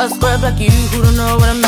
A scrub like you who don't know what I'm.